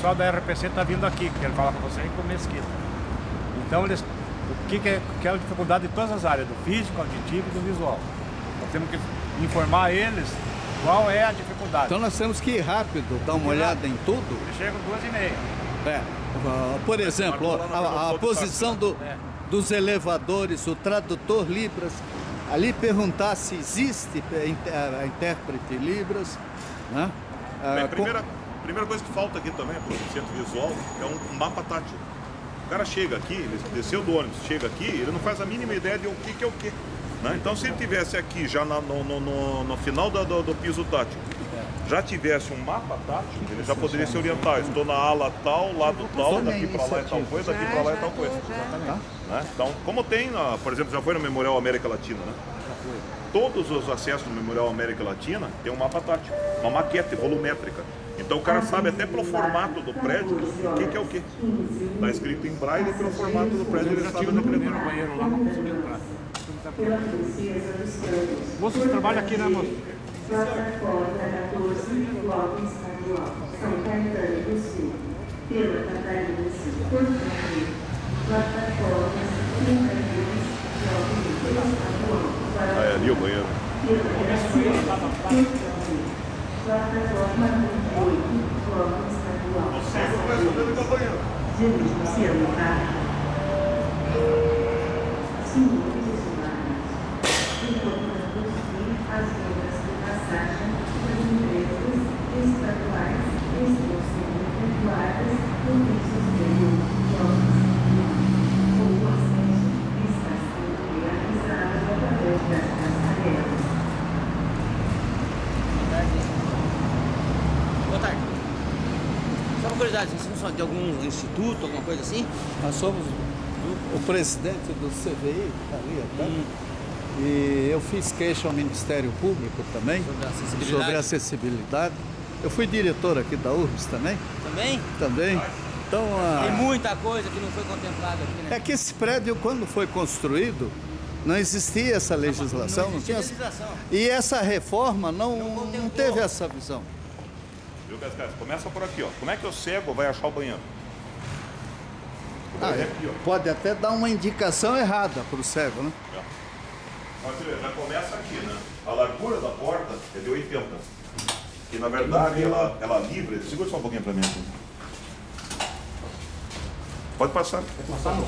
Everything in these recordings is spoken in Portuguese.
pessoal da RPC está vindo aqui, que ele fala para você, com Mesquita. Então, eles, o que, que, é, que é a dificuldade de todas as áreas, do físico, auditivo e do visual. Nós temos que informar eles qual é a dificuldade. Então nós temos que ir rápido, dar uma olhada em tudo. Eles chegam duas e meia. É. Por exemplo, a, a posição do, dos elevadores, o tradutor Libras, ali perguntar se existe a intérprete Libras. Né? Bem, a primeira, primeira coisa que falta aqui também para o centro visual é um mapa tátil. O cara chega aqui, ele desceu do ônibus, chega aqui, ele não faz a mínima ideia de o que, que é o que. Né? Então se ele tivesse aqui já no, no, no, no final do, do, do piso tátil, já tivesse um mapa tátil, ele já poderia se orientar. Estou na ala tal, lado tal, daqui para lá é tal coisa, daqui para lá é tal coisa. Né? Então, como tem, na, por exemplo, já foi no Memorial América Latina, né? Todos os acessos no Memorial América Latina tem um mapa tátil, uma maquete volumétrica. Então o cara sabe até pelo formato do prédio o que, que é o que. Está escrito em braille pelo formato do prédio, ele sabe no primeiro banheiro lá, não consegui entrar. Moço, você trabalha aqui, né, moço? Plataforma 14, Bloco Estadual, São Caetano do Sul, pela Catarina Sul, Porto Plataforma 32, Bloco Estadual, ah, é ali o banheiro. Sim. Curiosidade, vocês são de algum instituto, alguma coisa assim? Nós somos o, presidente do CVI, tá ali até. Hum. E eu fiz queixa ao Ministério Público também sobre acessibilidade. sobre acessibilidade. Eu fui diretor aqui da URBS também. Também? Também. Então, a... Tem muita coisa que não foi contemplada aqui, né? É que esse prédio, quando foi construído, não existia essa legislação. Não, não existia legislação. E essa reforma não, não, não teve essa visão. Viu, Cascais? Começa por aqui, ó. Como é que o cego vai achar o banheiro? Ah, é aqui, pode até dar uma indicação errada para o cego, né? É. Mas já começa aqui, né? A largura da porta é de 80. Que na verdade ela, ela livre. Segura só um pouquinho para mim aqui. Pode passar. Pode passar, não.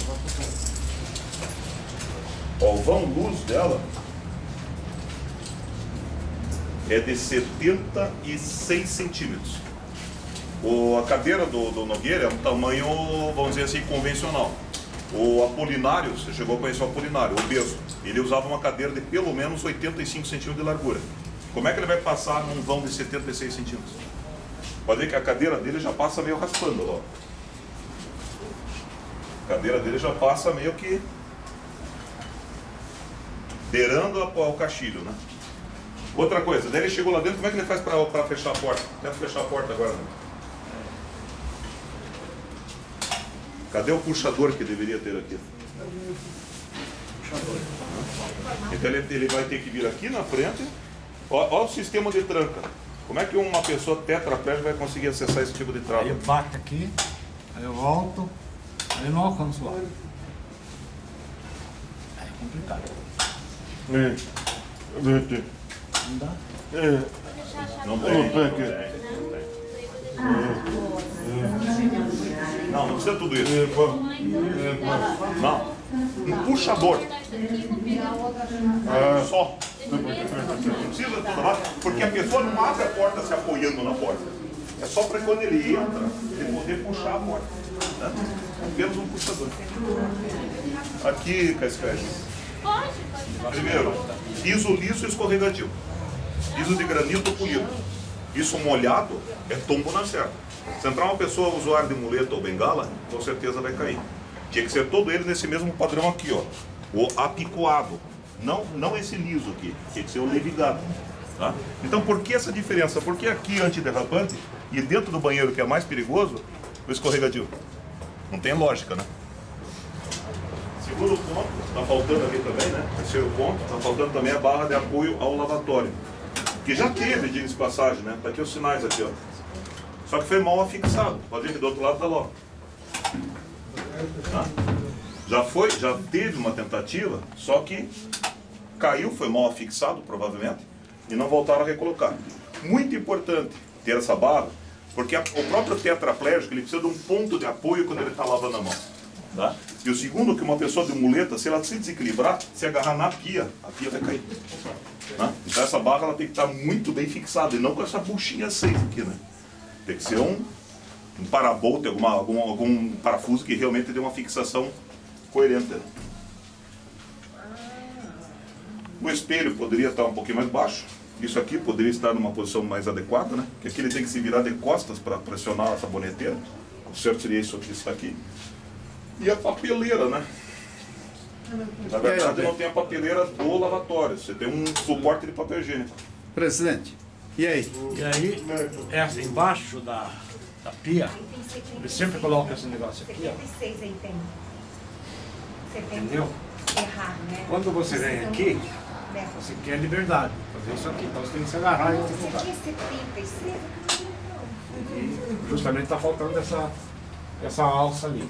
Ó, o vão luz dela é de 76 centímetros. O, a cadeira do, do Nogueira é um tamanho, vamos dizer assim, convencional. O Apolinário, você chegou a conhecer o Apolinário, obeso, ele usava uma cadeira de pelo menos 85 centímetros de largura. Como é que ele vai passar num vão de 76 centímetros? Pode ver que a cadeira dele já passa meio raspando, ó. A cadeira dele já passa meio que beirando ao cachilho, né? Outra coisa, daí ele chegou lá dentro, como é que ele faz para fechar a porta? Tenta fechar a porta agora. Né? Cadê o puxador que deveria ter aqui? Então ele, ele vai ter que vir aqui na frente. Olha o sistema de tranca. Como é que uma pessoa tetraplégica vai conseguir acessar esse tipo de trava? Aí eu bato aqui, aí eu volto, aí eu não alcanço lá. É complicado. É. Não dá? É. Não tem. Não tem. Não, não precisa tudo isso. Não. Um puxador. É. Só. Não precisa tudo lá, porque a pessoa não abre a porta se apoiando na porta. É só para quando ele entra, ele poder puxar a porta. Né? Apenas um puxador. Aqui, Cascais. Primeiro, piso liso e escorregadio piso de granito polido. Isso molhado é tombo na certa. Se entrar uma pessoa usuária de muleta ou bengala, com certeza vai cair. Tinha que ser todo ele nesse mesmo padrão aqui, ó. O apicoado. Não, não esse liso aqui. Tinha que ser o levigado. Tá? Então por que essa diferença? Porque aqui antiderrapante e dentro do banheiro que é mais perigoso, o escorregadio. Não tem lógica, né? Segundo ponto, está faltando aqui também, né? Terceiro ponto, está faltando também a barra de apoio ao lavatório que já teve, diga-se né? Tá aqui os sinais aqui, ó. Só que foi mal afixado. Pode ver que do outro lado tá ó. Tá? Já foi, já teve uma tentativa, só que caiu, foi mal afixado provavelmente, e não voltaram a recolocar. Muito importante ter essa barra, porque a- o próprio tetraplégico ele precisa de um ponto de apoio quando ele está lavando a mão. Tá? E o segundo, que uma pessoa de muleta, se ela se desequilibrar, se agarrar na pia, a pia vai cair. Tá? Então essa barra ela tem que estar muito bem fixada, e não com essa buchinha 6 aqui, né? Tem que ser um, um parabolt, alguma, algum, algum parafuso que realmente dê uma fixação coerente. né? O espelho poderia estar um pouquinho mais baixo. Isso aqui poderia estar numa posição mais adequada, né? Porque aqui ele tem que se virar de costas para pressionar a saboneteira. O certo seria isso aqui, isso aqui. E a papeleira, né? Na verdade não tem a papeleira do lavatório, você tem um suporte de papel higiênico. Presidente, e aí? E aí, essa embaixo da, da pia, ele sempre coloca esse negócio aqui, ó. 76 aí tem. 70. Entendeu? Né? Quando você vem aqui, você quer liberdade, fazer isso aqui. Então você tem que se agarrar e Esse colocar. aqui é 76. E justamente está faltando essa, essa alça ali.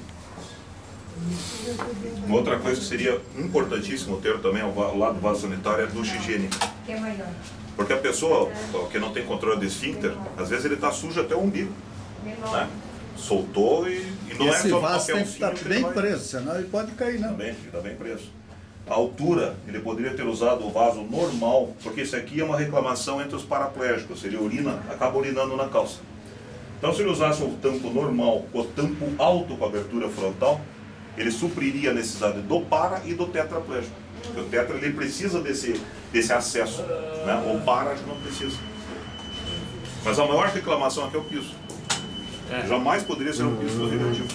Uma outra coisa que seria importantíssimo ter também ao ao lado do vaso sanitário é a ducha higiênica. Que é maior. Porque a pessoa que não tem controle de esfíncter, às vezes ele está sujo até o umbigo. Né? Soltou e, e não Esse é só vaso tem que papelzinho estar bem vai- preso, senão ele pode cair, não. Também, fica bem preso. A altura, ele poderia ter usado o vaso normal, porque isso aqui é uma reclamação entre os paraplégicos. Ele urina, acaba urinando na calça. Então, se ele usasse o tampo normal, o tampo alto com abertura frontal, ele supriria a necessidade do para e do tetraplégico. Porque o tetra ele precisa desse, desse acesso, né? o para já não precisa. Mas a maior reclamação aqui é o piso. Jamais poderia ser um piso relativo.